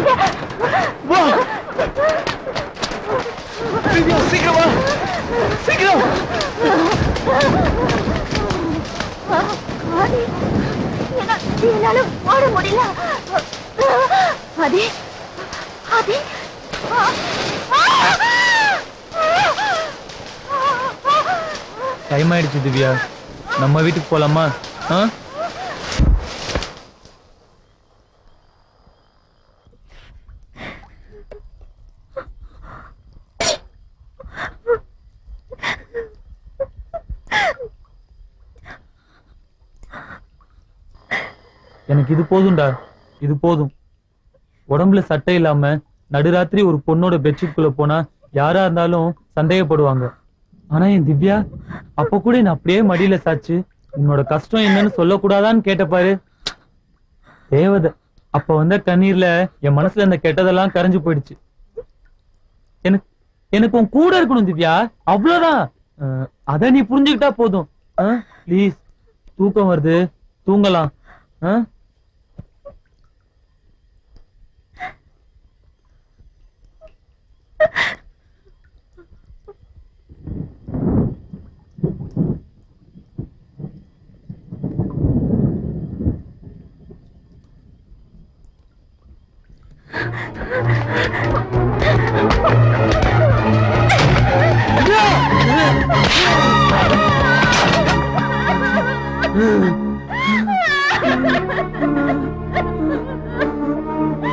வா! திவ்யா, சீக்கிரம் வா! சீக்கிரம்! என்னால ஓட முடியல ஆதி டைம் ஆயிடுச்சு திவ்யா நம்ம வீட்டுக்கு போலாமா ஆ எனக்கு இது போதும்டா. இது போதும். உடம்புல சட்டை இல்லாம நடுராத்திரி ஒரு பொண்ணோட பெட்ஷீட்குள்ள போனா யாரா இருந்தாலும் சந்தேகப்படுவாங்க. ஆனா என் திவ்யா அப்ப கூட என்ன அப்படியே மடியில சாச்சு உன்னோட கஷ்டம் என்னன்னு சொல்லக்கூடாதான்னு கேட்ட பாரு. தேவதை அப்ப வந்த கண்ணீர்ல என் மனசுல இந்த கெட்டதெல்லாம் கரைஞ்சு போயிடுச்சு. எனக்கு எனக்கு உன் கூட இருக்கணும் திவ்யா அவ்வளவுதான். அத நீ புரிஞ்சுக்கிட்டா போதும். ப்ளீஸ் தூக்கம் வருது. தூங்கலாம். ஆஹ்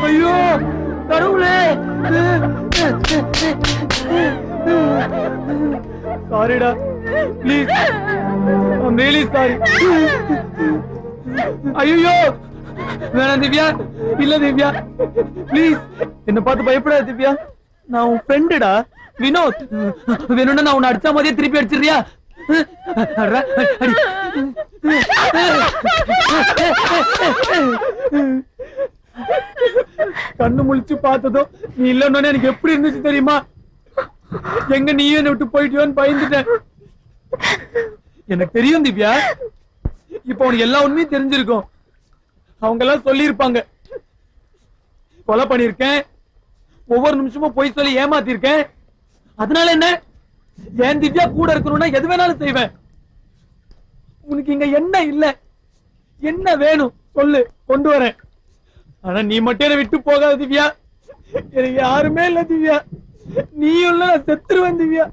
ஐயோ கடவுளே. சாரிடா ப்ளீஸ் ஐம் ரியலி சாரி ஐயோ வேணாம் திவ்யா. இல்ல திவ்யா. ப்ளீஸ் என்ன பார்த்து பயப்படாத திவ்யா. நான் உன் ஃப்ரெண்டுடா வினோத். வேணும்னா நான் உன்னை அடிச்சா மாதிரியே திருப்பி அடிச்சிடுறியா? கண்ணு முழிச்சு பார்த்ததும் நீ இல்லன்னு எனக்கு எப்படி இருந்துச்சு தெரியுமா? எங்க நீயும் என்ன விட்டு போயிட்டியோன்னு பயந்துட்டேன். எனக்கு தெரியும் திவ்யா. இப்ப உனக்கு எல்லா உண்மையும் தெரிஞ்சிருக்கும். அவங்க எல்லாம் சொல்லியிருப்பாங்க. கொலை பண்ணிருக்கேன் ஒவ்வொரு நிமிஷமும் பொய் சொல்லி ஏமாத்திருக்கேன் அதனால என்ன? என் திவ்யா கூட இருக்கணும்னா எது வேணாலும் செய்வேன். உனக்கு இங்க என்ன இல்ல? என்ன வேணும்? சொல்லு கொண்டு வரேன். ஆனா நீ மட்டும் என்ன விட்டு போகாத திவ்யா. எனக்கு யாருமே இல்ல திவ்யா. நீ உள்ள நான் செத்துருவேன் திவ்யா.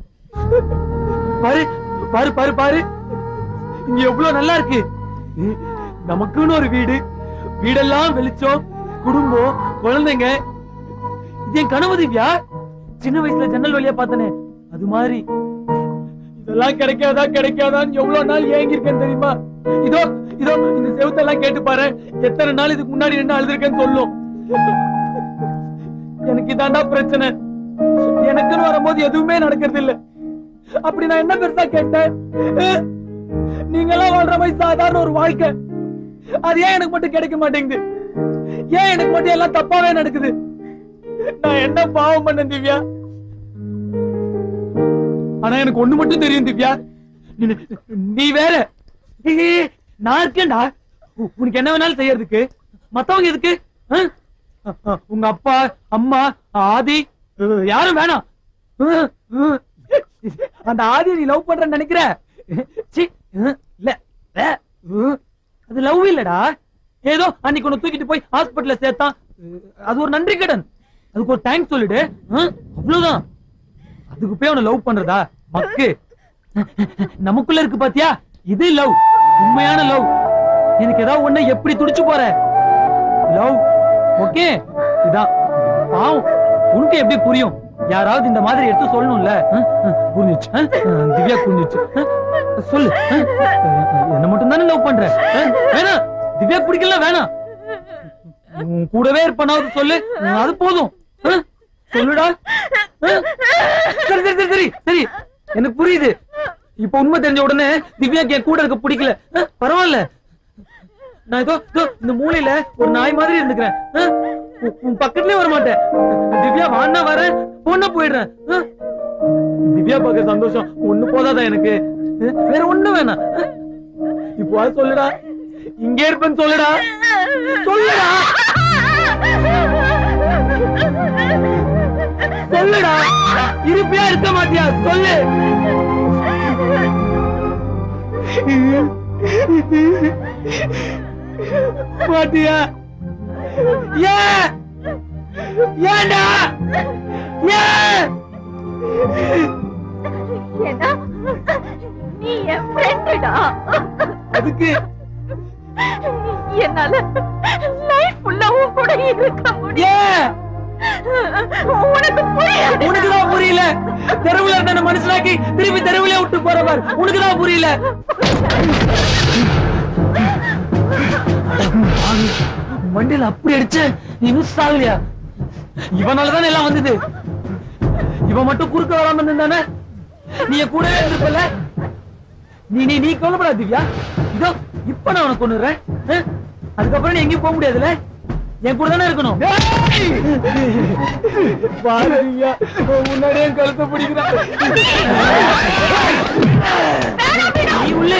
பாரு பாரு பாரு பாரு. இங்க எவ்வளவு நல்லா இருக்கு. நமக்குன்னு ஒரு வீடு. வீடெல்லாம் வெளிச்சம் குடும்பம் குழந்தைங்க. இது என் கனவு திவ்யா. சின்ன வயசுல ஜன்னல் வழியா பார்த்தனே. அது மாதிரி. இதெல்லாம் கிடைக்காதா கிடைக்காதான்னு எவ்வளவு நாள் ஏங்கி தெரியுமா? இதோ இதோ இந்த செவுத்தெல்லாம் கேட்டு பாரு. எத்தனை நாள் இதுக்கு முன்னாடி என்ன அழுதுருக்கேன்னு சொல்லும். எனக்கு இதாண்டா பிரச்சனை. எனக்குன்னு வரும்போது எதுவுமே நடக்கிறது இல்ல அப்படி நான் என்ன பெருசா கேட்டேன்? நீங்க எல்லாம் வாழ்ற மாதிரி சாதாரண ஒரு வாழ்க்கை. அது ஏன் எனக்கு மட்டும் கிடைக்க மாட்டேங்குது? ஏன் எனக்கு மட்டும் எல்லாம் தப்பாவே நடக்குது? நான் என்ன பாவம் பண்ணேன் திவ்யா? எனக்கு ஒண்ணு மட்டும் தெரியும் திவ்யா. நீ- வேற. நான் இருக்கேன்டா. உனக்கு என்ன வேணாலும் செய்யறதுக்கு. மத்தவங்க எதுக்கு? உங்க அப்பா அம்மா ஆதி யாரும் வேணாம். அந்த ஆதி நீ லவ் பண்றன்னு நினைக்கிற? இல்ல அது லவ் இல்லடா. ஏதோ அன்னைக்கு உன்னை தூக்கிட்டு போய் ஹாஸ்பிட்டல்ல சேர்த்தான். அது ஒரு நன்றி கடன் அதுக்கு ஒரு தேங்க்ஸ் சொல்லிடு. அவ்வளவுதான். அதுக்கு போய் அவனை லவ் பண்றதா? மக்கு. நமக்குள்ள இருக்கு பாத்தியா? இது லவ். உண்மையான லவ். எனக்கு ஏதாவது ஒண்ணு எப்படி துடிச்சு போற? லவ். ஓகே? இதான். பாவம். உனக்கு எப்படி புரியும்? யாராவது இந்த மாதிரி எடுத்து சொல்லணும்ல? புரிஞ்சுச்சு. திவ்யா புரிஞ்சுச்சு. சொல்லு. என்ன மட்டும் தானே லவ் பண்ற? வேணாம். திவ்யா பிடிக்கல வேணாம். கூடவே இருப்பனாவது சொல்லு. அது போதும். சொல்லுடா. சரி சரி சரி சரி. சரி. எனக்கு புரியுது. இப்ப உண்மை தெரிஞ்ச உடனே திவ்யாக்கு என் கூட இருக்க பிடிக்கல. பரவாயில்ல. நான் இதோ இந்த மூலையில ஒரு நாய் மாதிரி இருந்துக்கிறேன். உன் பக்கத்துலயே வர மாட்டேன் திவ்யா வாண்ணா வரேன். பொண்ணா போயிடுறேன். திவ்யா பார்க்க சந்தோஷம் ஒண்ணு போதாதா எனக்கு? வேற ஒண்ணு வேணாம். இப்போ அது சொல்லுடா. இங்க இருப்பேன்னு சொல்லுடா. சொல்லுடா. சொல்லுடா. இருப்பியா இருக்க மாட்டியா? சொல்லு. மாட்டியா? ஏன் ஏன்டா ஏன் நீ என் ஃப்ரெண்டுடா அதுக்கு. என்னால லைஃப் ஃபுல்லா உன் கூட இருக்க முடியும் உனக்குதான் புரியல. தெருவுல இருந்த மனுஷனாக்கி திருப்பி தெருவுல விட்டு போறவர் உனக்குதான் புரியல. மண்டியில் அப்படி அடிச்சு இன்னும் மிஸ் இவனாலதானே எல்லாம் வந்தது. இவன் மட்டும் குறுக்க வராம இருந்தானே? நீ கூடவே இருந்திருப்பல நீ நீ நீ கவலைப்படாத திவ்யா இதோ இப்ப நான் உனக்கு கொண்டுறேன் அதுக்கப்புறம் நீ எங்கேயும் போக முடியாதுல்ல? என் கூட தானே இருக்கணும்? பாருங்க முன்னாடியே கழுத்தை பிடிக்கிறான் நீ உள்ளே